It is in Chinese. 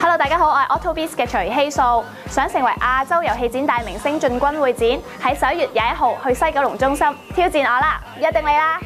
Hello，大家好，我系 AutoBase 嘅徐希素，想成为亚洲游戏展大明星，进军会展，喺十一月廿一号去西九龙中心挑战我啦，一定你啦！